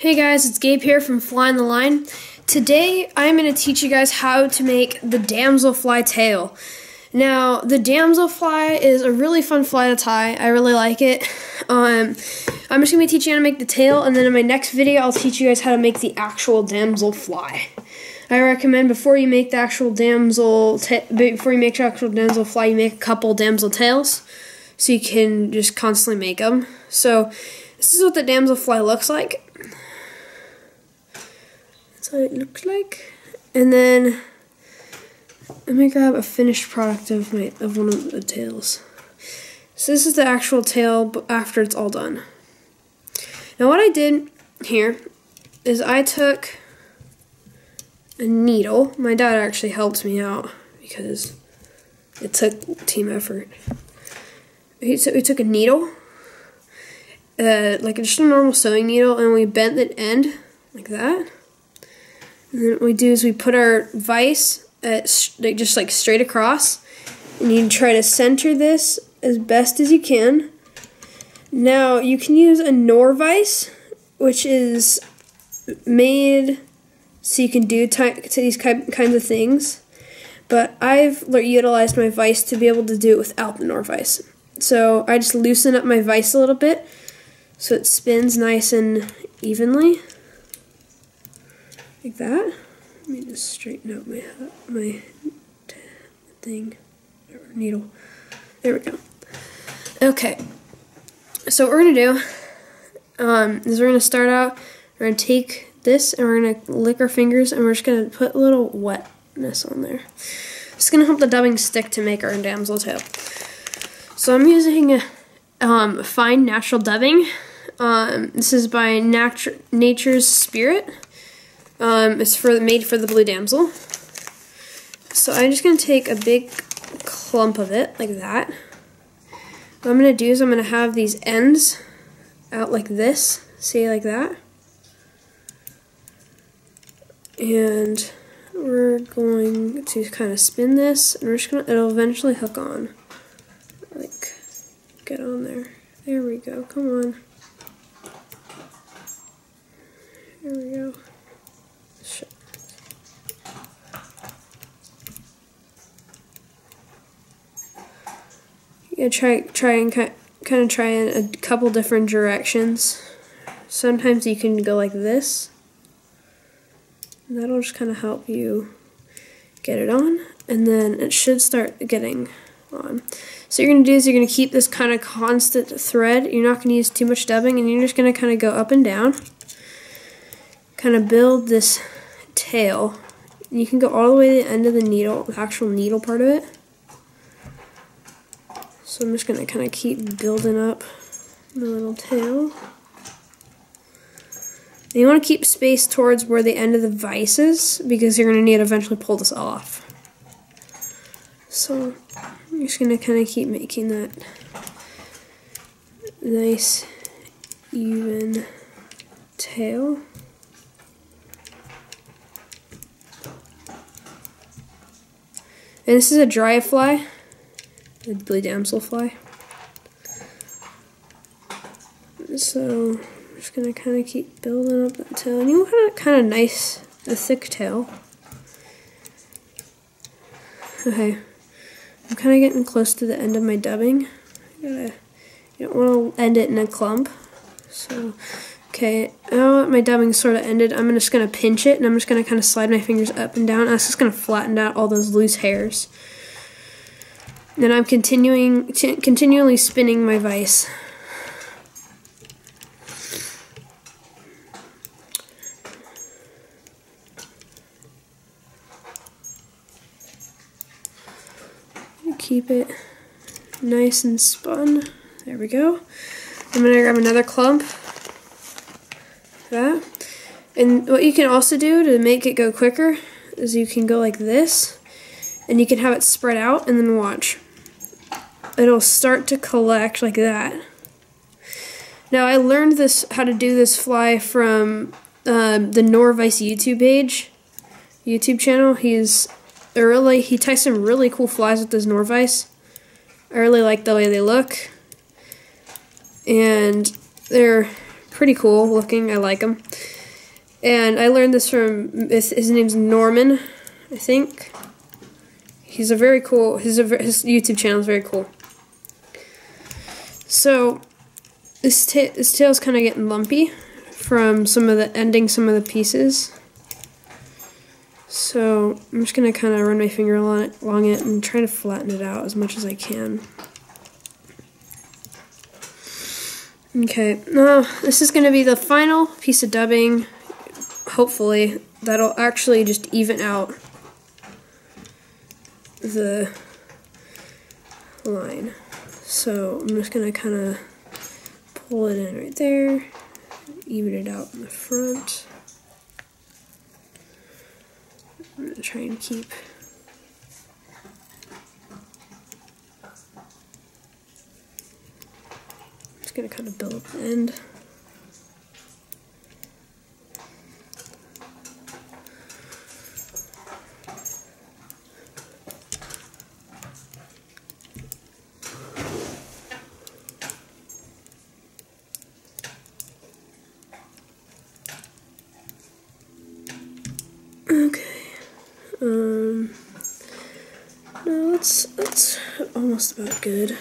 Hey guys, it's Gabe here from Flying the Line. Today I'm going to teach you guys how to make the damselfly tail. Now, the damselfly is a really fun fly to tie. I really like it. Um, I'm just going to be teaching you how to make the tail, and then in my next video I'll teach you guys how to make the actual damselfly. I recommend before you make the actual damsel, before you make the actual damselfly, you make a couple damsel tails, so you can just constantly make them. So, this is what the damselfly looks like. What it looks like. And then let me grab a finished product of my of one of the tails. So this is the actual tail after it's all done. Now what I did here is I took a needle. My dad actually helped me out because it took team effort. We took a needle, uh, like just a normal sewing needle, and we bent the end like that. And what we do is we put our vise at, like just like straight across, and you try to center this as best as you can. Now you can use a Norvise, which is made so you can do these kinds of things. But I've utilized my vise to be able to do it without the Norvise. So I just loosen up my vise a little bit so it spins nice and evenly like that. Let me just straighten out my my thing needle. There we go. Okay, so what we're gonna do um, is we're gonna start out. We're gonna take this and we're gonna lick our fingers and we're just gonna put a little wetness on there. It's gonna help the dubbing stick to make our damsel tail. So I'm using um, fine natural dubbing. Um, this is by Natu Nature's Spirit. Um, it's for made for the blue damsel. So I'm just going to take a big clump of it, like that. What I'm going to do is I'm going to have these ends out like this, see, like that. And we're going to kind of spin this, and we're just going to, it'll eventually hook on. Like, get on there. There we go, come on. There we go. Try try and kind of try in a couple different directions. Sometimes you can go like this. That'll just kind of help you get it on, and then it should start getting on. So you're going to do is you're going to keep this kind of constant thread. You're not going to use too much dubbing, and you're just going to kind of go up and down. Kind of build this tail. You can go all the way to the end of the needle, the actual needle part of it. So I'm just going to kind of keep building up the little tail. And you want to keep space towards where the end of the vise is because you're going to need to eventually pull this off. So I'm just going to kind of keep making that nice even tail. And this is a dry fly the blue damselfly. So I'm just gonna kind of keep building up that tail, and you want kind of nice, a thick tail. Okay, I'm kind of getting close to the end of my dubbing. I gotta, you don't want to end it in a clump. So, okay, now my dubbing sort of ended, I'm just gonna pinch it, and I'm just gonna kind of slide my fingers up and down. That's just gonna flatten out all those loose hairs. Then I'm continuing, continually spinning my vise. Keep it nice and spun. There we go. I'm going to grab another clump. That. And what you can also do to make it go quicker is you can go like this and you can have it spread out and then watch it'll start to collect like that. Now I learned this how to do this fly from uh, the Norvise YouTube page, YouTube channel. He's really he ties some really cool flies with this Norvise. I really like the way they look, and they're pretty cool looking. I like them. And I learned this from his, his name's Norman, I think. He's a very cool. His his YouTube channel is very cool. So this ta this tail's kind of getting lumpy from some of the ending some of the pieces. So I'm just gonna kind of run my finger along it, along it and try to flatten it out as much as I can. Okay, now this is gonna be the final piece of dubbing. Hopefully, that'll actually just even out the line. So I'm just gonna kind of pull it in right there, even it out in the front. I'm gonna try and keep I'm just gonna kind of build up the end. Okay. Um. It's it's almost about good.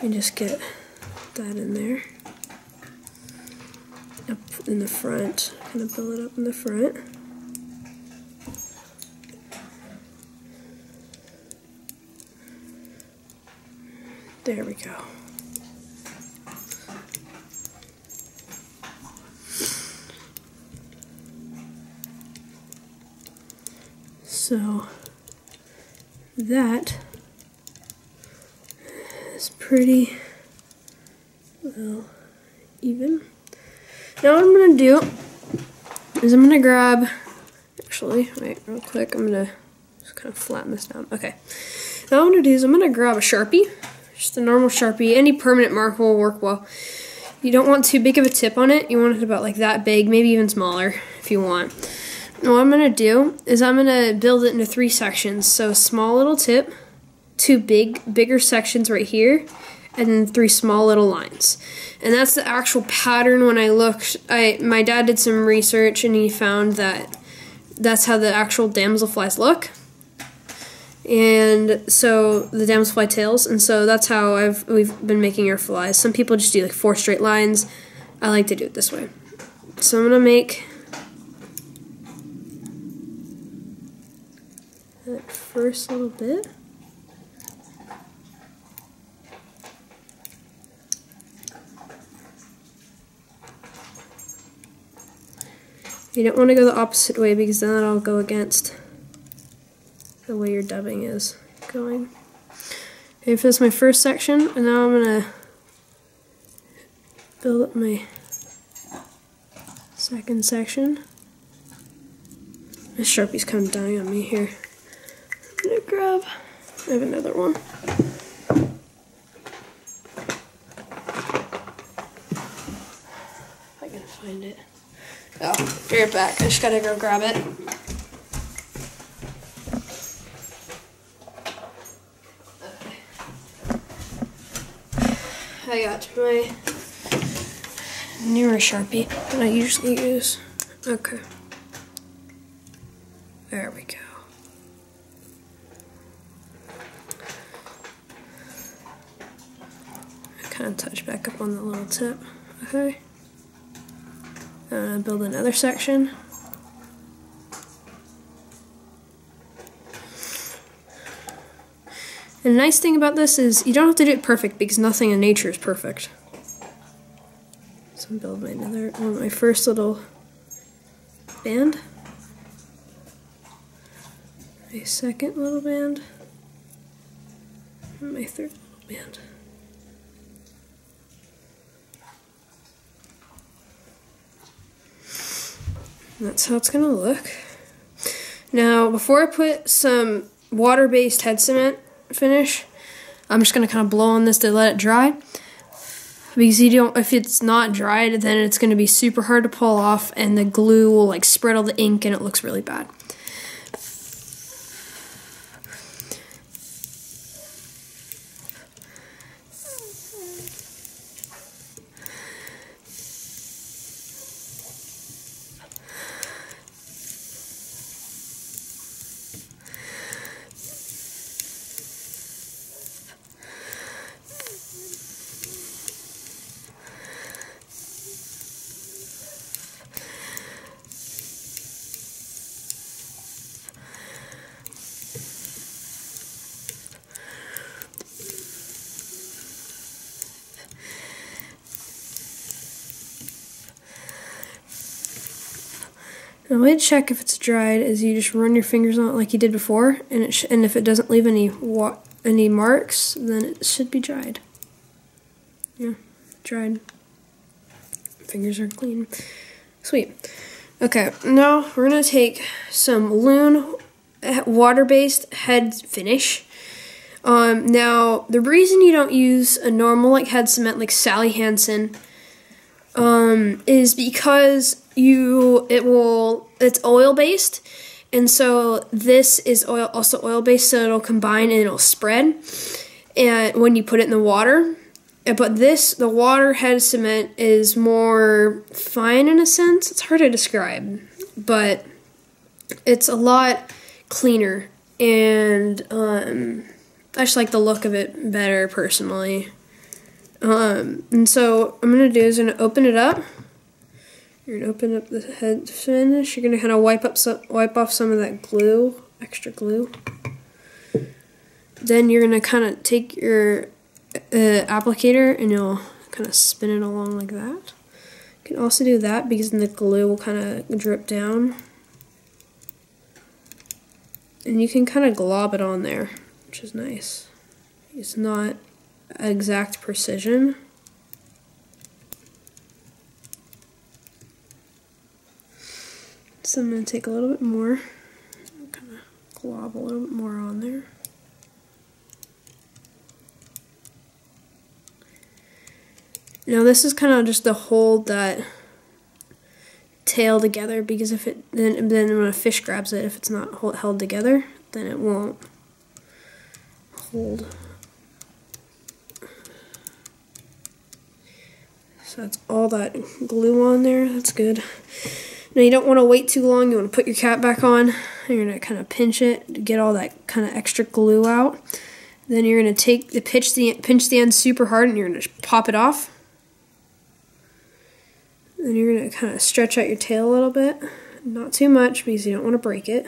Me just get that in there. Up in the front. Kind of build it up in the front. There we go. So that is pretty well even. Now what I'm gonna do is I'm gonna grab, actually, wait real quick, I'm gonna just kind of flatten this down. Okay, now what I'm gonna do is I'm gonna grab a Sharpie, just a normal Sharpie, any permanent marker will work well. You don't want too big of a tip on it, you want it about like that big, maybe even smaller if you want what I'm going to do is I'm going to build it into three sections. So a small little tip, two big, bigger sections right here, and then three small little lines. And that's the actual pattern when I looked. I My dad did some research and he found that that's how the actual damselflies look. And so the damselfly tails, and so that's how I've we've been making our flies. Some people just do like four straight lines. I like to do it this way. So I'm gonna make that first little bit. You don't want to go the opposite way because then that'll go against the way your dubbing is going. Okay, so that's my first section, and now I'm going to build up my second section. This Sharpie's kind of dying on me here. Grab, I have another one. If I can find it. Oh, be right back. I just gotta go grab it. I got my newer Sharpie that I usually use. Okay. There we go. Kind of touch back up on the little tip. Okay. Uh, build another section. And the nice thing about this is you don't have to do it perfect because nothing in nature is perfect. So I'm build my another one, my first little band. My second little band. And my third little band. That's how it's gonna look. Now, before I put some water-based head cement finish, I'm just gonna kind of blow on this to let it dry. Because you don't, if it's not dried, then it's gonna be super hard to pull off, and the glue will like spread all the ink, and it looks really bad. The way to check if it's dried is you just run your fingers on it like you did before, and it and if it doesn't leave any any marks, then it should be dried. Yeah, dried. Fingers are clean. Sweet. Okay, now we're gonna take some Loon water-based head finish. Um, now, the reason you don't use a normal like head cement like Sally Hansen um, is because you it will it's oil based, and so this is oil also oil based, so it'll combine and it'll spread, and when you put it in the water. But this, the water head cement, is more fine in a sense. It's hard to describe, but it's a lot cleaner, and um, I just like the look of it better personally. Um, and so I'm gonna do is I'm gonna open it up. You're gonna open up the head finish. You're gonna kind of wipe up some, wipe off some of that glue, extra glue. Then you're gonna kind of take your uh, applicator and you'll kind of spin it along like that. You can also do that because then the glue will kind of drip down. And you can kind of glob it on there, which is nice. It's not exact precision. So I'm going to take a little bit more, kind of glob a little bit more on there. Now this is kind of just to hold that tail together because if it then then when a fish grabs it, if it's not hold, held together, then it won't hold. So that's all that glue on there. That's good. Now you don't want to wait too long. You want to put your cap back on. You're gonna kind of pinch it to get all that kind of extra glue out. Then you're gonna take the pinch the pinch the end super hard, and you're gonna pop it off. Then you're going to kind of stretch out your tail a little bit. Not too much because you don't want to break it.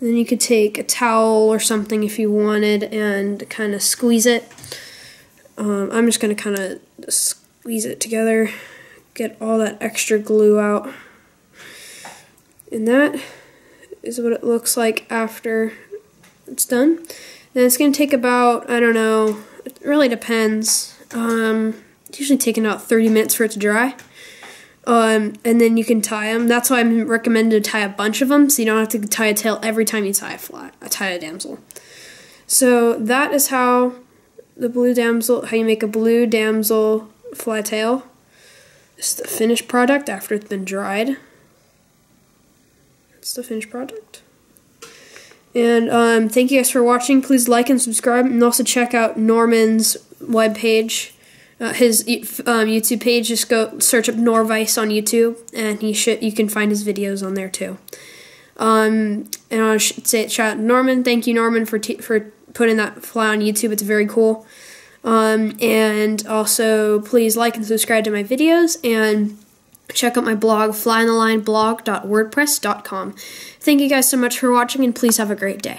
Then you could take a towel or something if you wanted and kind of squeeze it. Um, I'm just going to kind of squeeze it together, get all that extra glue out. And that is what it looks like after it's done. Then it's going to take about, I don't know, it really depends. Um, it's usually taking about 30 minutes for it to dry. Um, and then you can tie them. That's why I'm recommended to tie a bunch of them, so you don't have to tie a tail every time you tie a fly, tie a damsel. So that is how the blue damsel, how you make a blue damsel fly tail. It's the finished product after it's been dried. It's the finished product. And um, thank you guys for watching. Please like and subscribe, and also check out Norman's webpage uh, his um, YouTube page. Just go search up Norvise on YouTube, and he should you can find his videos on there too. Um, and I should say shout out Norman. Thank you, Norman, for for putting that fly on YouTube. It's very cool. Um, and also, please like and subscribe to my videos and check out my blog, flyinthelineblog.wordpress.com. Thank you guys so much for watching, and please have a great day.